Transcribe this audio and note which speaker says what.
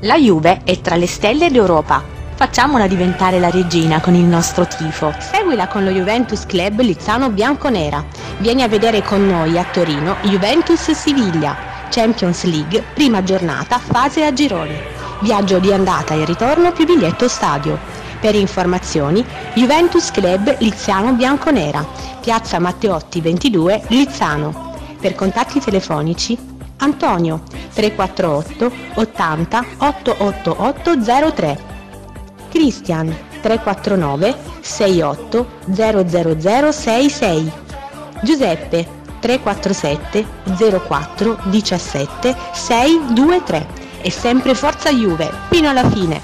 Speaker 1: La Juve è tra le stelle d'Europa. Facciamola diventare la regina con il nostro tifo.
Speaker 2: Seguila con lo Juventus Club Lizzano Bianconera. Vieni a vedere con noi a Torino Juventus Siviglia, Champions League, prima giornata, fase a gironi. Viaggio di andata e ritorno più biglietto stadio. Per informazioni Juventus Club Lizzano Bianconera, Piazza Matteotti 22, Lizzano. Per contatti telefonici Antonio 348 80 88803 Christian 349 68 00066 Giuseppe 347 04 17 623 e sempre Forza Juve fino alla fine